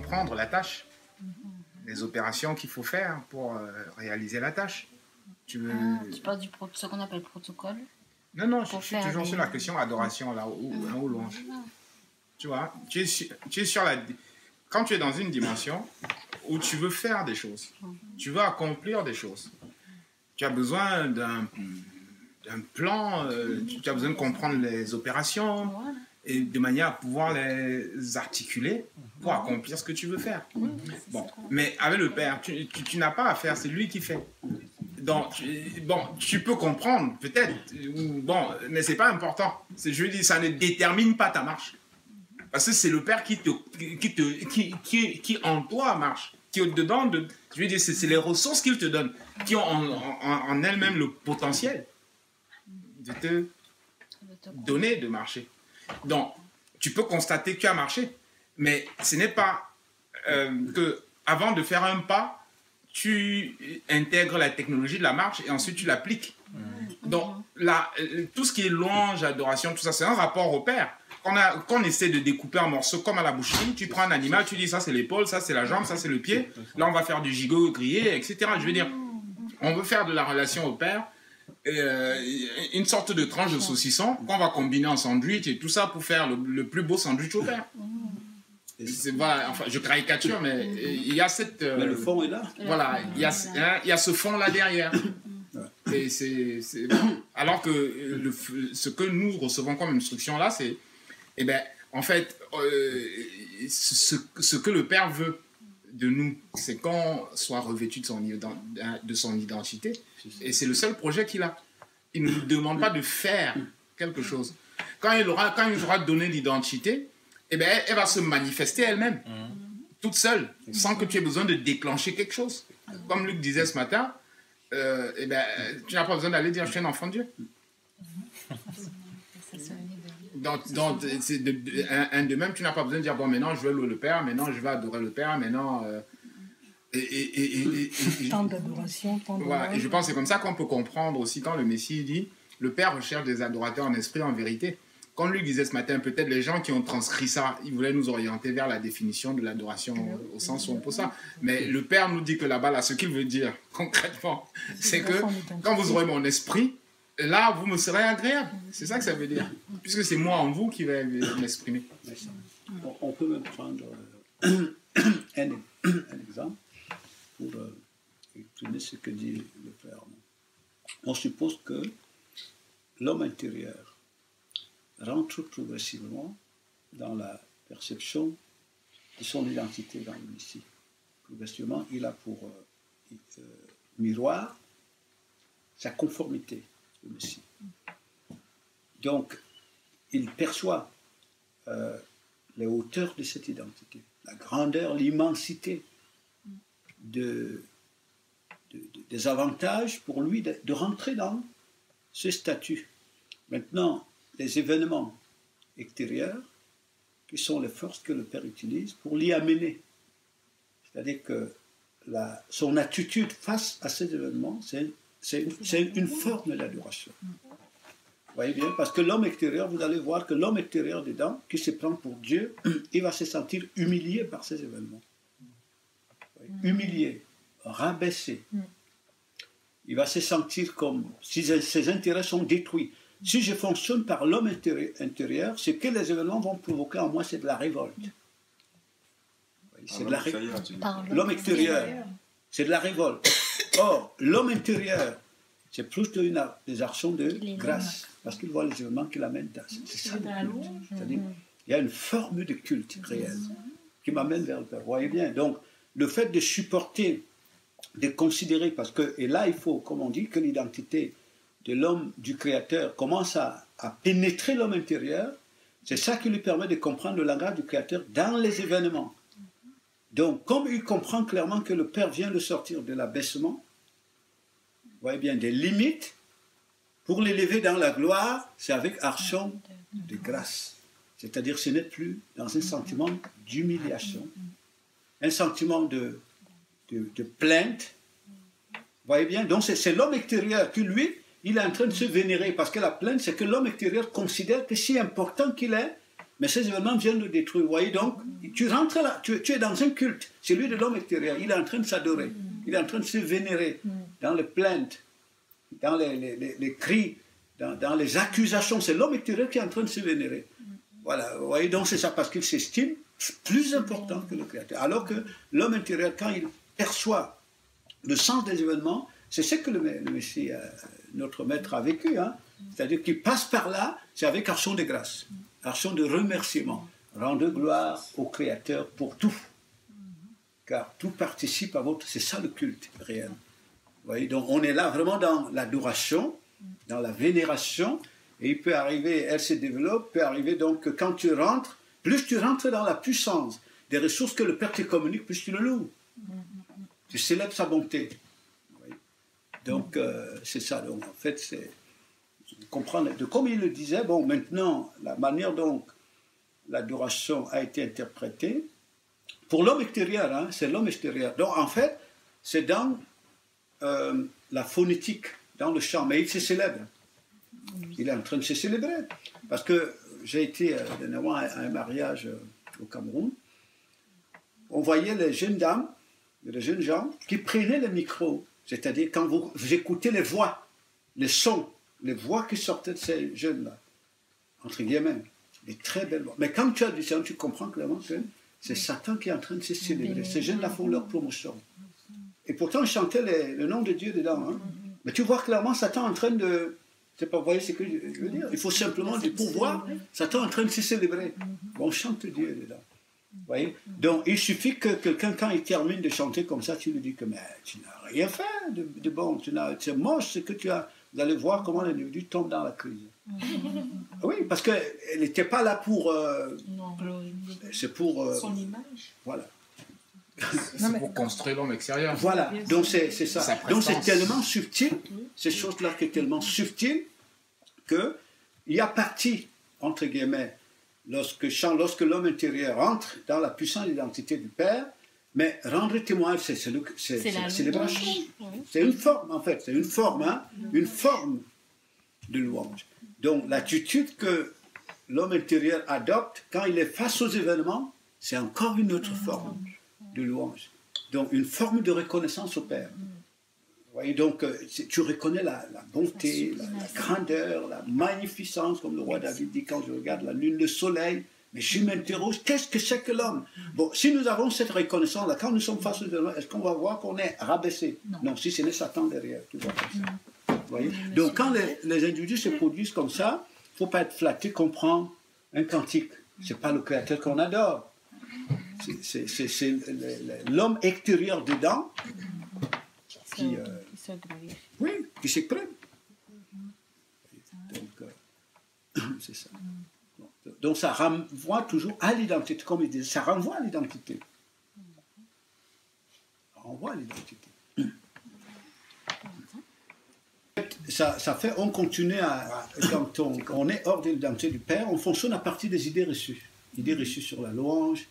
comprendre la tâche, les opérations qu'il faut faire pour euh, réaliser la tâche. Tu veux... Ah, tu parles du ce qu'on appelle protocole. Non, non, je suis toujours les- sur la question adoration, là, ou, ou louange. Tu vois, tu es, sur, tu es sur la... Quand tu es dans une dimension où tu veux faire des choses, tu veux accomplir des choses, tu as besoin d'un plan, euh, tu, tu as besoin de comprendre les opérations Voilà. Et de manière à pouvoir les articuler pour accomplir ce que tu veux faire. Bon, mais avec le Père, tu, tu- tu n'as pas à faire, c'est lui qui fait. Donc, tu- bon, tu peux comprendre, peut-être, ou bon, mais c'est pas important. Je veux dire, ça ne détermine pas ta marche. Parce que c'est le Père qui te, qui te, qui, qui, qui en toi marche, qui au dedans de, je veux dire, c'est, c'est les ressources qu'il te donne, qui ont en, en, en elles-mêmes le potentiel de te donner de marcher. Donc, tu peux constater que tu as marché, mais ce n'est pas euh, que avant de faire un pas, tu intègres la technologie de la marche et ensuite tu l'appliques. Donc, là, euh, tout ce qui est louange, adoration, tout ça, c'est un rapport au Père. Qu'on a- qu'on essaie de découper en morceaux comme à la boucherie, tu prends un animal, tu dis ça c'est l'épaule, ça c'est la jambe, ça c'est le pied. Là, on va faire du gigot grillé, etc. Je veux dire, on veut faire de la relation au Père euh, une sorte de tranche de saucisson qu'on va combiner en sandwich et tout ça pour faire le, le plus beau sandwich au c'est- voilà, enfin, je caricature, mais il y a cette. euh, Mais le fond est là. voilà, il y a, hein, il y a ce fond-là derrière. Et c'est, c'est- Alors que euh, le ce que nous recevons comme instruction là, c'est, eh ben, en fait, euh, ce, ce que le Père veut de nous, c'est qu'on soit revêtu de son, de son identité. Et c'est le seul projet qu'il a. Il ne nous demande pas de faire quelque chose. Quand il aura, quand il aura donné l'identité, eh ben, elle, elle va se manifester elle-même, toute seule, sans que tu aies besoin de déclencher quelque chose. Comme Luc disait ce matin, euh, eh ben, tu n'as pas besoin d'aller dire je suis un enfant de Dieu. Donc, donc, de- un, un de même, tu n'as pas besoin de dire bon, maintenant je veux louer le Père, maintenant je vais adorer le Père, maintenant. euh, et, et, et, et- et- et- Tant d'adoration, tant de voilà, et je pense que c'est comme ça qu'on peut comprendre aussi quand le Messie dit le Père recherche des adorateurs en esprit en vérité. Comme lui disait ce matin, peut-être les gens qui ont transcrit ça, ils voulaient nous orienter vers la définition de l'adoration au sens où on pose ça. Mais le Père nous dit que là-bas, là, ce qu'il veut dire concrètement, c'est que quand vous aurez mon esprit, là, vous me serez agréable. C'est ça que ça veut dire. Puisque c'est moi en vous qui vais m'exprimer. On, peut même prendre euh, un, un exemple pour euh, exprimer ce que dit le Père. On suppose que l'homme intérieur rentre progressivement dans la perception de son identité dans le Messie. Progressivement, il a pour euh, euh, miroir sa conformité au Messie. Donc, il perçoit euh, les hauteurs de cette identité, la grandeur, l'immensité de, de- de- des avantages pour lui de, rentrer dans ce statut. Maintenant, les événements extérieurs, qui sont les forces que le Père utilise pour l'y amener. C'est-à-dire que son attitude face à ces événements, c'est c'est une forme d'adoration. Vous voyez bien Parce que l'homme extérieur, vous allez voir que l'homme extérieur dedans, qui se prend pour Dieu, il va se sentir humilié par ces événements. Humilié, rabaissé. Il va se sentir comme si ses- intérêts sont détruits. Si je fonctionne par l'homme intérie- intérieur, ce que les événements vont provoquer en moi, c'est de la révolte. Voyez, C'est de la révolte. L'homme extérieur, c'est de la révolte. Or, l'homme intérieur, c'est plutôt une, des actions de grâce, parce qu'il voit les événements qui l'amènent à c'est ça, le culte. C'est-à-dire, il y a une forme de culte réel qui m'amène vers le Père. Vous voyez bien. Donc, le fait de supporter, de considérer, parce que, et là, il faut, comme on dit, que l'identité de l'homme, du Créateur, commence à, pénétrer l'homme intérieur, c'est ça qui lui permet de comprendre le langage du Créateur dans les événements. Donc, comme il comprend clairement que le Père vient le sortir de l'abaissement, voyez bien, des limites, pour l'élever dans la gloire, c'est avec action de grâce. C'est-à-dire, ce n'est plus dans un sentiment d'humiliation, un sentiment de, de, plainte. Vous voyez bien? Donc, c'est l'homme extérieur qui, lui, il est en train de se vénérer. Parce que la plainte, c'est que l'homme extérieur considère que si important qu'il est, Mais ces événements viennent le détruire. Vous voyez donc, tu rentres là, tu, es dans un culte. Celui de l'homme extérieur. Il est en train de s'adorer. Il est en train de se vénérer dans les plaintes, dans les, les- les- les cris, dans, dans les accusations. C'est l'homme extérieur qui est en train de se vénérer. Voilà, vous voyez, donc c'est ça parce qu'il s'estime plus important que le Créateur. Alors que l'homme intérieur, quand il perçoit le sens des événements, c'est ce que euh, notre maître, a vécu. hein. C'est-à-dire qu'il passe par là, c'est avec action de grâce, action de remerciement. Rendez gloire au Créateur pour tout. Car tout participe à votre. C'est ça le culte réel. Vous voyez, donc on est là vraiment dans l'adoration, dans la vénération, et il peut arriver, elle se développe, peut arriver donc que quand tu rentres, plus tu rentres dans la puissance des ressources que le Père te communique, plus tu le loues. Tu célèbres sa bonté. Donc euh, c'est ça. Donc en fait, c'est comprendre. De, comme il le disait, bon, maintenant, la manière dont l'adoration a été interprétée, pour l'homme extérieur, hein, c'est l'homme extérieur. Donc en fait, c'est dans euh, la phonétique, dans le chant, mais il se célèbre. Il est en train de se célébrer. Parce que j'ai été euh, dernièrement à à un mariage euh, au Cameroun. On voyait les jeunes dames, les jeunes gens qui prenaient le micro. C'est-à-dire quand vous, vous écoutez les voix, les sons, les voix qui sortaient de ces jeunes-là, entre guillemets, des très belles voix. Mais quand tu as du son, tu comprends clairement que c'est Satan qui est en train de se célébrer. Ces jeunes-là font leur promotion. Et pourtant, ils chantaient les- le nom de Dieu dedans. hein. Mais tu vois clairement Satan en train de. C'est pas, vous voyez ce que je veux dire Il faut simplement du pouvoir. Satan en train de se célébrer. On chante Dieu dedans. Vous voyez? Donc, il suffit que quelqu'un, quand il termine de chanter comme ça, tu lui dis que mais, tu n'as rien fait de, de bon. Tu n'as- C'est moche ce que tu as. Vous allez voir comment l'individu tombe dans la crise. Oui, parce qu'elle n'était pas là pour. euh, Non. c'est pour. euh, Son image. voilà. C'est pour construire l'homme extérieur. Voilà, donc c'est c'est ça. Sa Donc c'est tellement subtil, ces choses-là qui est tellement subtil que il y a partie, entre guillemets, lorsque, l'homme intérieur entre dans la puissante identité du Père, mais rendre témoin, c'est c'est le- c'est- C'est c'est la la célébration. louange. C'est une forme, en fait, c'est une forme, hein, une forme de louange. Donc l'attitude que l'homme intérieur adopte quand il est face aux événements, c'est encore une autre forme de louange. Donc une forme de reconnaissance au Père. Vous voyez, donc euh, tu reconnais la, la bonté, la, la grandeur, la magnificence, comme le roi David dit quand je regarde la lune, le soleil. Mais je m'interroge, qu'est-ce que c'est que l'homme? Bon, si nous avons cette reconnaissance-là, quand nous sommes face aux événements, est-ce qu'on va voir qu'on est rabaissé? Non. si ce n'est Satan derrière, tu vois comme ça. Vous voyez? Donc quand les, les individus se produisent comme ça, il ne faut pas être flatté, comprendre un cantique. Ce n'est pas le Créateur qu'on adore. C'est- l'homme extérieur dedans qui, euh, oui, qui s'exprime. Donc, euh, c'est ça. Donc, ça renvoie toujours à l'identité, comme il disait, ça renvoie à l'identité. Ça renvoie à l'identité. Ça, ça fait, on continue à, quand on, on est hors de l'identité du Père, on fonctionne à partir des idées reçues. Idées reçues sur la louange,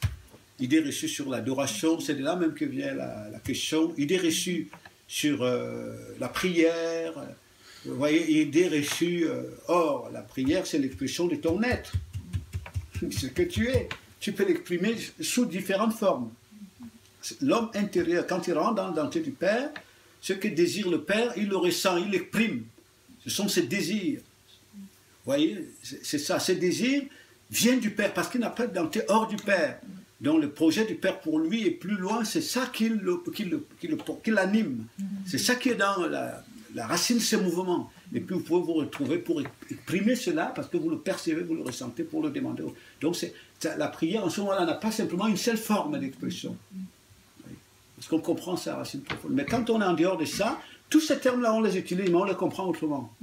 idées reçues sur l'adoration, c'est de là même que vient la, question. Idées reçues sur euh, la prière, vous voyez, idées reçues. euh, or, la prière, c'est l'expression de ton être, ce que tu es. Tu peux l'exprimer sous différentes formes. L'homme intérieur, quand il rentre dans l'identité du Père, ce que désire le Père, il le ressent, il l'exprime. Ce sont ses désirs. Vous voyez, c'est ça. Ces désirs viennent du Père, parce qu'il n'a pas d'identité hors du Père. Donc le projet du Père pour lui est plus loin, c'est ça qui le- qui le- qui le- qui l'anime. C'est ça qui est dans la, la racine de ses mouvements. Et puis vous pouvez vous retrouver pour exprimer cela, parce que vous le percevez, vous le ressentez, pour le demander. Donc ça- la prière, en ce moment-là, n'a pas simplement une seule forme d'expression. Parce qu'on comprend sa racine profonde. Mais quand on est en dehors de ça, tous ces termes-là, on les utilise, mais on les comprend autrement.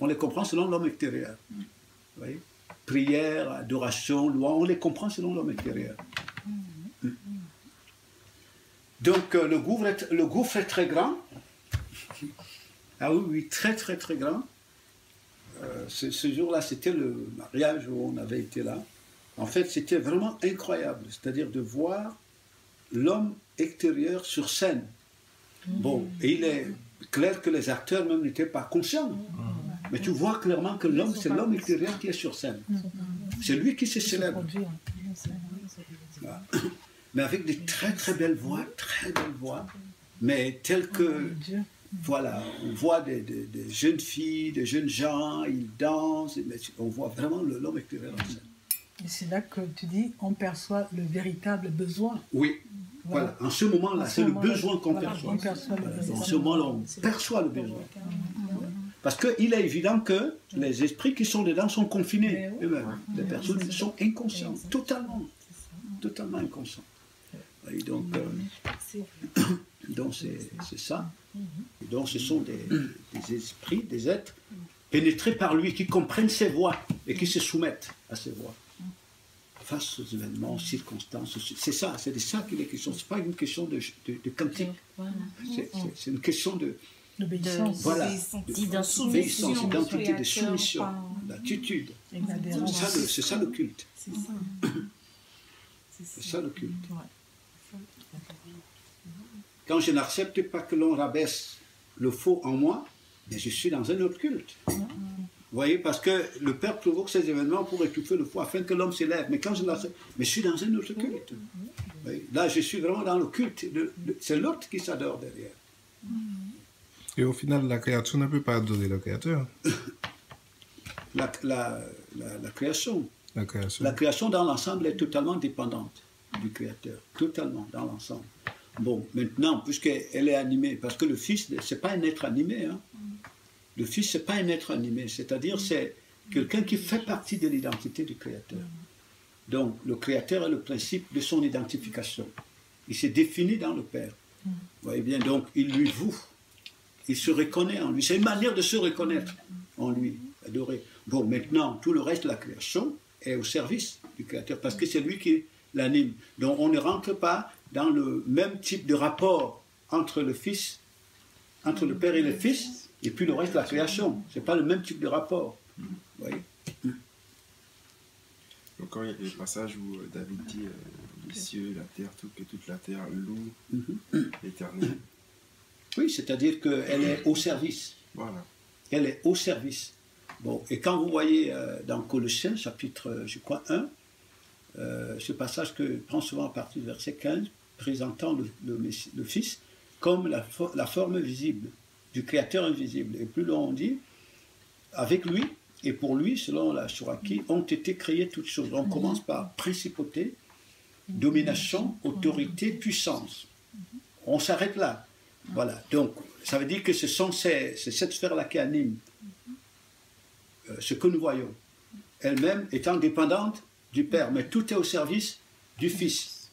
On les comprend selon l'homme extérieur. Vous voyez? Prière, adoration, loi, on les comprend selon l'homme extérieur. Mm. Donc euh, le, gouffre est, le gouffre est très grand. Ah oui, oui, très très très grand. Euh, ce, ce jour-là, c'était le mariage où on avait été là. En fait, c'était vraiment incroyable. C'est-à-dire de voir l'homme extérieur sur scène. Bon, et il est clair que les acteurs même n'étaient pas conscients. Mais tu vois clairement que l'homme, c'est l'homme extérieur qui est sur scène. C'est lui qui se célèbre. Voilà. Mais avec des très très belles voix, très belles voix, mais telles que, Dieu. voilà, on voit des, des- des jeunes filles, des jeunes gens, ils dansent, mais on voit vraiment le- l'homme extérieur en scène. Et c'est là que tu dis, on perçoit le véritable besoin. Oui, voilà, en ce moment-là, En ce c'est le besoin qu'on voilà, perçoit. on perçoit le Voilà, besoin. en ce moment-là, on perçoit le besoin. Parce qu'il est évident que les esprits qui sont dedans sont confinés Mais eux-mêmes. Les personnes sont inconscientes, totalement, totalement inconscientes. Et donc, euh, donc c'est ça. Et donc, ce sont des, des esprits, des êtres pénétrés par lui, qui comprennent ses voix et qui se soumettent à ses voix. Face aux événements, aux circonstances, c'est ça, c'est de ça qu'il est question. Ce n'est pas une question de, de, de quantique, Voilà. c'est une question de, L'obéissance voilà, D'identité. d'obéissance, d'identité, de soumission, d'attitude. C'est ça, ça le culte. C'est ça. Ça le culte. Ouais. Quand je n'accepte pas que l'on rabaisse le faux en moi, mais je suis dans un autre culte. Vous voyez, parce que le Père provoque ces événements pour étouffer le faux, afin que l'homme s'élève. Mais quand je l'accepte, mais je suis dans un autre culte. Là, je suis vraiment dans le culte. de- de- C'est l'autre qui s'adore derrière. Et au final, la créature ne peut pas adorer le créateur. La, la- la- la création. La création. La création dans l'ensemble est totalement dépendante du Créateur, totalement dans l'ensemble. Bon, maintenant, puisqu'elle est animée, parce que le Fils, c'est pas un être animé. hein. Le Fils, c'est pas un être animé, c'est-à-dire c'est quelqu'un qui fait partie de l'identité du Créateur. Donc, le Créateur est le principe de son identification. Il s'est défini dans le Père. Vous voyez bien, donc il lui voue. Il se reconnaît en lui. C'est une manière de se reconnaître en lui, adorer. Bon, maintenant, tout le reste de la création est au service du Créateur, parce que c'est lui qui l'anime. Donc, on ne rentre pas dans le même type de rapport entre le Fils, entre le Père et le Fils, et puis le reste de la création. Ce n'est pas le même type de rapport. Vous voyez? Donc quand il y a le passage où euh, David dit euh, les cieux, la terre, tout, que toute la terre loue l'éternel. Oui, c'est-à-dire qu'elle est au service. Voilà. Elle est au service. Bon, et quand vous voyez euh, dans Colossiens, chapitre, je crois, 1, euh, ce passage que prend souvent à partir du verset 15, présentant le, Fils comme la, fo- la forme visible du Créateur invisible. Et plus loin on dit, avec lui et pour lui, selon la Shuraki, ont été créées toutes choses. On commence par principauté, domination, autorité, puissance. On s'arrête là. Voilà. Donc, ça veut dire que ce sont ces, c'est cette sphère-là qui anime euh, ce que nous voyons. Elle-même étant dépendante du Père, mais tout est au service du Fils.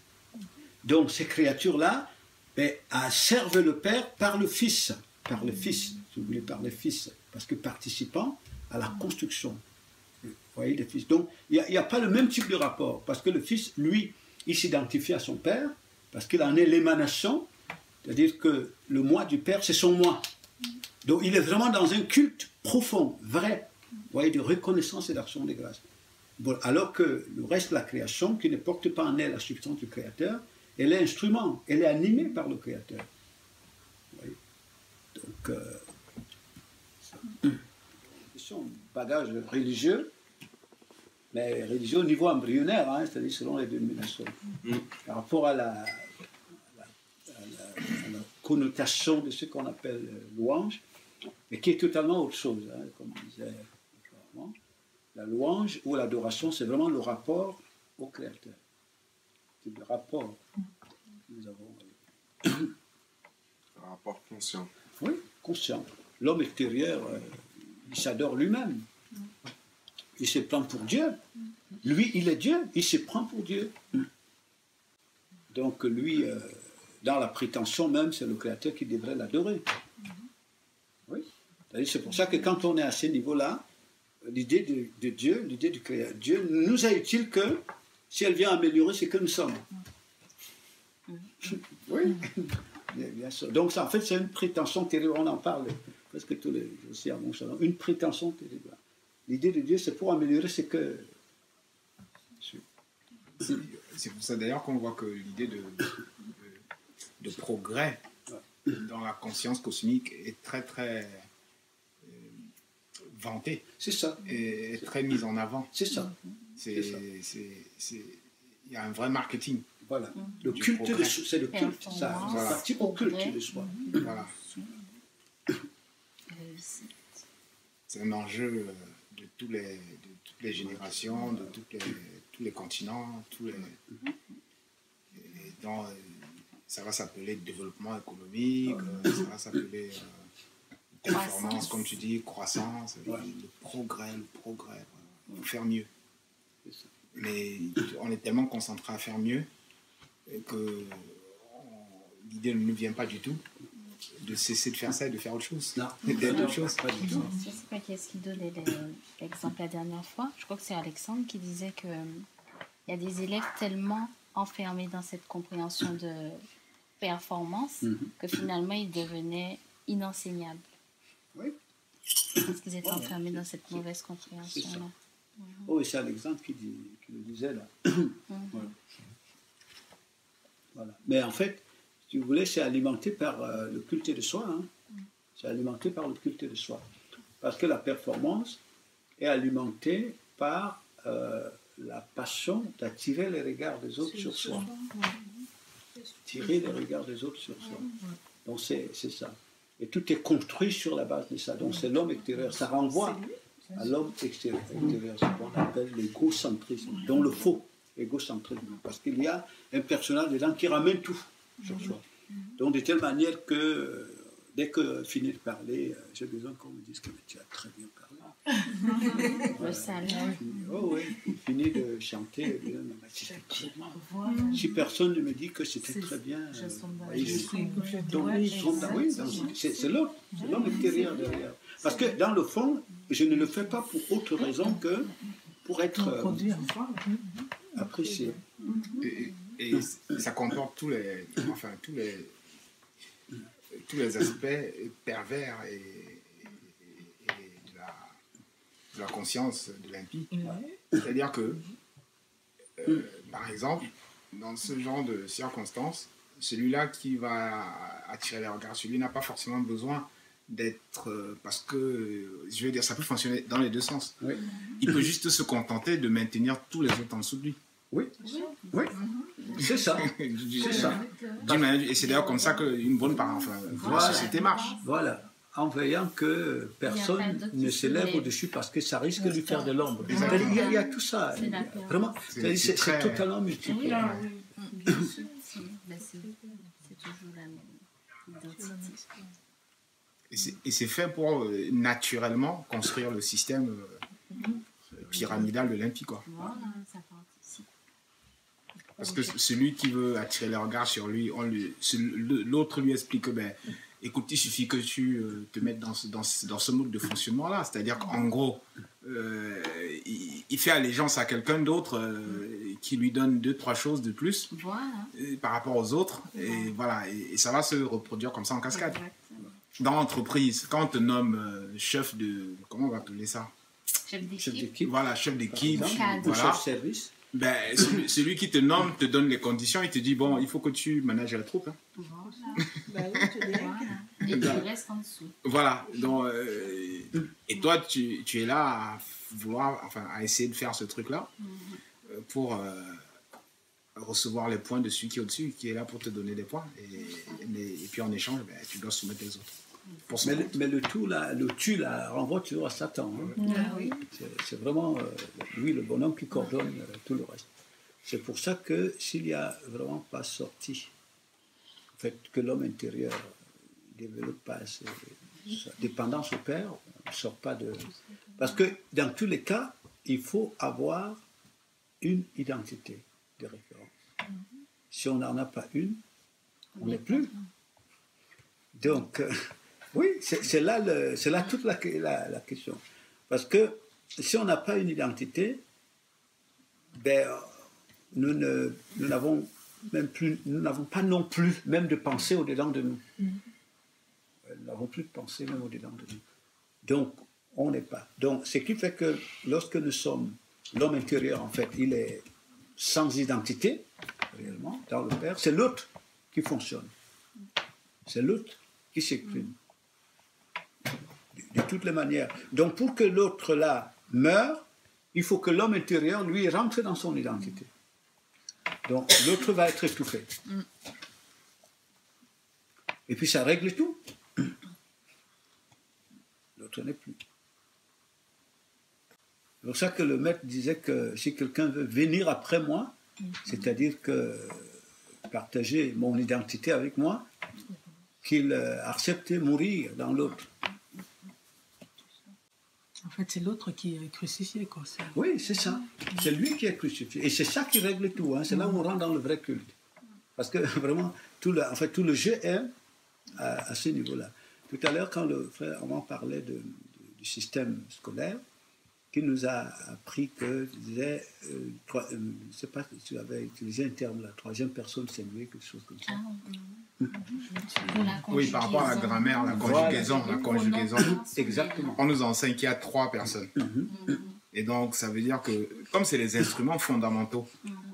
Donc, ces créatures-là ben, servent le Père par le Fils. Par le Fils, si vous voulez, par le Fils. Parce que participant à la construction. Voyez, le Fils. Donc, il n'y a, pas le même type de rapport. Parce que le Fils, lui, il s'identifie à son Père, parce qu'il en est l'émanation. C'est-à-dire que le moi du Père, c'est son moi. Donc il est vraiment dans un culte profond, vrai, voyez, de reconnaissance et d'action de grâce. Alors que le reste de la création, qui ne porte pas en elle la substance du Créateur, elle est instrument, elle est animée par le Créateur. Donc, euh, de bagage religieux, mais religieux au niveau embryonnaire, hein, c'est-à-dire selon les dénominations. Par rapport à la, à la- à la- à la connotation de ce qu'on appelle louange, mais qui est totalement autre chose, hein, comme on disait auparavant. La louange ou l'adoration, c'est vraiment le rapport au Créateur. C'est le rapport que nous avons. Un rapport conscient. Oui, conscient. L'homme extérieur, euh, il s'adore lui-même. Il se prend pour Dieu. Lui, il est Dieu. Il se prend pour Dieu. Donc, lui, euh, dans la prétention même, c'est le Créateur qui devrait l'adorer. Oui. C'est pour ça que quand on est à ce niveau-là, l'idée de, de Dieu, l'idée du Créateur, Dieu nous est utile que si elle vient améliorer ce que nous sommes. Oui. Bien, sûr. Donc, ça, en fait, c'est une prétention terrible. On en parle presque tous les aussi à mon salon. Une prétention terrible. L'idée de Dieu, c'est pour améliorer ce que. C'est pour ça d'ailleurs qu'on voit que l'idée de, de, de progrès dans la conscience cosmique est très très vantée C'est ça. et est très mise en avant. C'est ça. C'est, il y a un vrai marketing. Voilà. Mm. Le culte, de soi, c'est le culte, ça. Participe au culte de soi. Voilà. Réussite. C'est un enjeu euh, de, tous les, de toutes les générations, de toutes les, tous les continents, tous les. Et dans, euh, ça va s'appeler développement économique, euh, ça va s'appeler euh, performance, comme tu dis, croissance, Ouais. le progrès, le progrès, faire mieux. Ça. Mais on est tellement concentré à faire mieux que l'idée ne nous vient pas du tout de cesser de faire ça et de faire autre chose. Non. D'être autre chose. Pas du tout. Je sais pas qui est-ce qui donnait l'exemple la dernière fois. Je crois que c'est Alexandre qui disait que euh, il y a des élèves tellement enfermés dans cette compréhension de performance Mhm. que finalement ils devenaient inenseignables. Oui. Parce qu'ils étaient Ouais, enfermés dans cette mauvaise compréhension-là. Oh, et c'est Alexandre qui, dit, qui le disait là. Mhm. Voilà. Voilà. Mais en fait, si vous voulez, c'est alimenté par euh, le culte de soi. hein. C'est alimenté par le culte de soi. Parce que la performance est alimentée par euh, la passion d'attirer les regards des autres sur soi. Tirer les regards des autres sur soi. Donc c'est c'est ça. Et tout est construit sur la base de ça. Donc c'est l'homme extérieur. Ça renvoie à l'homme extérieur, extérieur, ce qu'on appelle l'égocentrisme, dont le faux égocentrisme. Parce qu'il y a un personnage dedans qui ramène tout sur soi. Donc de telle manière que euh, dès que je finis de parler, euh, j'ai besoin qu'on me dise que tu as très bien parlé. Le salaire. Oh oui, il finit de chanter. bien, mais c'était très bien. Si personne ne me dit que c'était très bien, euh, suis donc, c'est l'autre, c'est l'homme extérieur derrière. Parce que dans le fond, je ne le fais pas pour autre raison que pour être euh, apprécié. Et, et ça comporte tous les, enfin, tous les, tous les aspects pervers et, et- et de, la, de la conscience de l'impie. C'est-à-dire que, euh, par exemple, dans ce genre de circonstances, celui-là qui va attirer les regards sur lui n'a pas forcément besoin d'être... euh, parce que, je veux dire, ça peut fonctionner dans les deux sens. Il peut juste se contenter de maintenir tous les autres en dessous de lui. Oui, oui, c'est ça, c'est ça. Et c'est d'ailleurs comme ça qu'une bonne part, enfin, la Voilà. société marche. Voilà, en veillant que personne ne s'élève au-dessus parce que ça risque de lui faire de l'ombre. Il y, a- il y a tout ça, vraiment, C'est- très- totalement multiple. Oui, bien sûr. C'est c'est- c'est toujours la même identité. Et c'est- fait pour euh, naturellement construire le système euh, pyramidal de l'impie, quoi. Voilà, ça. Parce que celui qui veut attirer les regards sur lui, on l'autre lui explique que, ben, écoute, il suffit que tu euh, te mettes dans ce, dans ce, dans ce mode de fonctionnement-là. C'est-à-dire qu'en gros, euh, il, il fait allégeance à quelqu'un d'autre euh, qui lui donne deux, trois choses de plus Voilà. euh, par rapport aux autres. Et voilà, et, et ça va se reproduire comme ça en cascade. Exactement. Dans l'entreprise, quand on te nomme chef de. Comment on va appeler ça? Chef Chef d'équipe. Voilà, chef d'équipe. Voilà. chef service. Ben, celui, celui qui te nomme te donne les conditions, il te dit bon, il faut que tu manages la troupe. hein. Voilà. Oui, tu dirais que- Et tu restes en dessous. Voilà. Donc, euh, et toi, tu, tu es là à vouloir, enfin, à essayer de faire ce truc-là euh, pour euh, recevoir les points de celui qui est au-dessus, qui est là pour te donner des points. Et, mais- et puis en échange, ben, tu dois soumettre les autres. Mais le, compte. mais le tout, là, le tu, là, renvoie toujours à Satan. hein. Ah oui. C'est- C'est vraiment euh, lui, le bonhomme, qui coordonne euh, tout le reste. C'est pour ça que s'il n'y a vraiment pas sorti, en fait, que l'homme intérieur ne développe pas ses- sa dépendance au Père, on ne sort pas de... Parce que dans tous les cas, il faut avoir une identité de référence. Si on n'en a pas une, on n'est plus. Donc, euh, oui, c'est là, le- c'est là toute la, la- la question. Parce que si on n'a pas une identité, ben, nous n'avons même plus, nous n'avons pas non plus même de pensée au-dedans de nous. Euh, Nous n'avons plus de pensée même au-dedans de nous. Donc, on n'est pas. Donc, ce qui fait que lorsque nous sommes, l'homme intérieur, en fait, il est sans identité, réellement, dans le Père, c'est l'autre qui fonctionne. C'est l'autre qui s'exprime. De toutes les manières. Donc, pour que l'autre là meure, il faut que l'homme intérieur, lui, rentre dans son identité. Donc, l'autre va être étouffé. Et puis, ça règle tout. L'autre n'est plus. C'est pour ça que le maître disait que si quelqu'un veut venir après moi, c'est-à-dire que partager mon identité avec moi, qu'il euh, accepte de mourir dans l'autre. En fait, c'est l'autre qui est crucifié. Quoi. C'est- Oui, c'est ça. C'est lui qui est crucifié. Et c'est ça qui règle tout. hein. C'est là où on rentre dans le vrai culte. Parce que vraiment, tout le, en fait, tout le jeu est à, à ce niveau-là. Tout à l'heure, quand le frère Armand parlait de- de- du système scolaire, qui nous a appris que, disait, euh, trois- euh, je ne sais pas si tu avais utilisé un terme, la troisième personne singulier, quelque chose comme ça. Pour la Oui, par rapport à la grammaire, la Voilà. conjugaison, la conjugaison. Exactement. On nous enseigne qu'il y a trois personnes. Et donc, ça veut dire que, comme c'est les instruments fondamentaux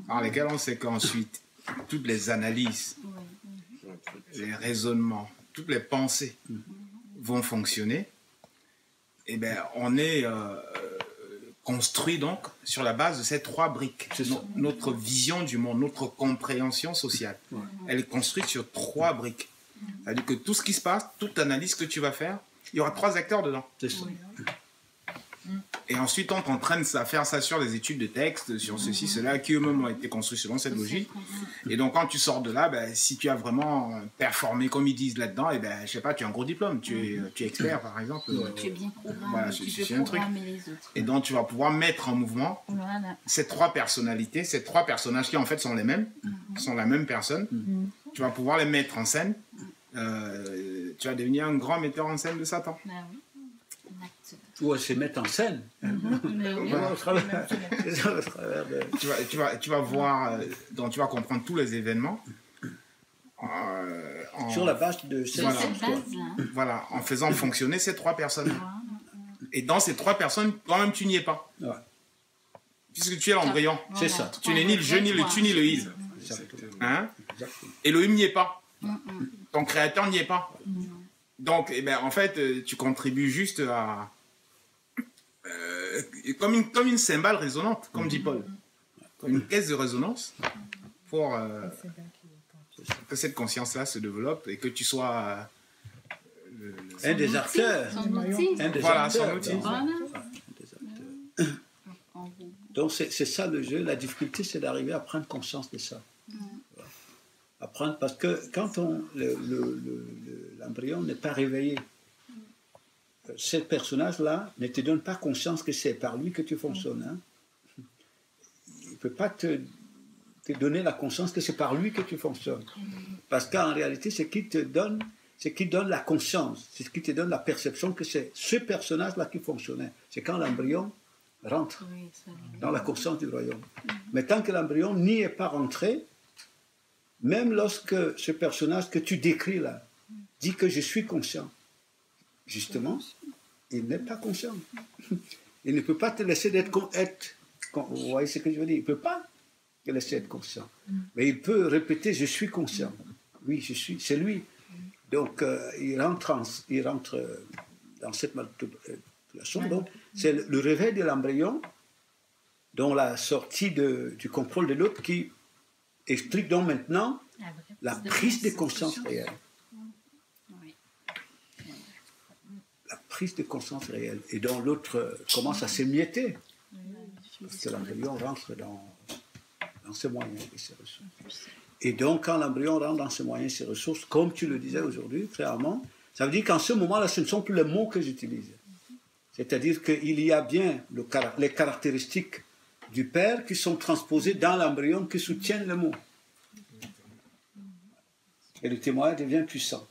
par lesquels on sait qu'ensuite, toutes les analyses, les raisonnements, toutes les pensées vont fonctionner, et ben, on est euh, construit donc sur la base de ces trois briques. No- Notre vision du monde, notre compréhension sociale, elle est construite sur trois briques. C'est-à-dire que tout ce qui se passe, toute analyse que tu vas faire, il y aura trois acteurs dedans. C'est ça. Et ensuite, on t'entraîne à faire ça sur des études de texte, sur ceci, cela, qui eux-mêmes ont été construits selon cette logique. Et donc, quand tu sors de là, ben, si tu as vraiment euh, performé comme ils disent là-dedans, et ben, je sais pas, tu as un gros diplôme, tu es, tu es expert, par exemple. euh, Tu es bien programmé, Voilà, tu c'est- peux un truc. programmer les autres. Et donc, tu vas pouvoir mettre en mouvement Voilà. ces trois personnalités, ces trois personnages qui en fait sont les mêmes, sont la même personne. Tu vas pouvoir les mettre en scène. Euh, tu vas devenir un grand metteur en scène de Satan. Bah oui. Ou elle se met en scène. Tu vas, tu vas, tu vas voir, euh, donc tu vas comprendre tous les événements. euh, en, Sur la base de cette Voilà. Cette histoire. base-là. Voilà, en faisant fonctionner ces trois personnes. Voilà. Et dans ces trois personnes, toi-même, tu n'y es pas. Ouais. Puisque tu es l'embryon. C'est ça. Tu n'es ni le je, ni le tu, ni le il. Exactement. Hein. Elohim n'y est pas. Mm, mm. Ton créateur n'y est pas. Donc, eh ben, en fait, euh, tu contribues juste à. Euh, comme, une, comme une cymbale résonante, comme dit Paul. Comme une caisse de résonance pour euh, que cette conscience-là se développe et que tu sois. euh, le- le- Un des acteurs. Son outil. Un des Voilà, acteurs son outil. Voilà. Donc c'est c'est ça le jeu. La difficulté, c'est d'arriver à prendre conscience de ça. Voilà. À prendre, parce que quand on le- le- le- le- l'embryon n'est pas réveillé, ce personnage-là ne te donne pas conscience que c'est par lui que tu fonctionnes. hein. Il ne peut pas te, te donner la conscience que c'est par lui que tu fonctionnes. Parce qu'en réalité, ce qui te donne, qui donne la conscience, c'est ce qui te donne la perception que c'est ce personnage-là qui fonctionnait. C'est quand l'embryon rentre dans la conscience du royaume. Mais tant que l'embryon n'y est pas rentré, même lorsque ce personnage que tu décris là dit que je suis conscient, justement, il n'est pas conscient. Il ne peut pas te laisser d'être être, vous voyez ce que je veux dire Il ne peut pas te laisser être conscient. Mais il peut répéter je suis conscient. Oui, je suis, c'est lui. Donc euh, il rentre, en- il rentre euh, dans cette manipulation. Donc c'est le, le réveil de l'embryon dont la sortie de- du contrôle de l'autre qui explique donc maintenant la prise de conscience réelle. Oui. La de conscience réelle. Et dont l'autre euh, commence à s'émietter. Parce que l'embryon rentre dans, dans ses moyens et ses ressources. Et donc, quand l'embryon rentre dans ses moyens et ses ressources, comme tu le disais aujourd'hui, Armand, ça veut dire qu'en ce moment-là, ce ne sont plus les mots que j'utilise. C'est-à-dire qu'il y a bien les caractéristiques du Père qui sont transposées dans l'embryon qui soutiennent le mot. Et le témoin devient puissant.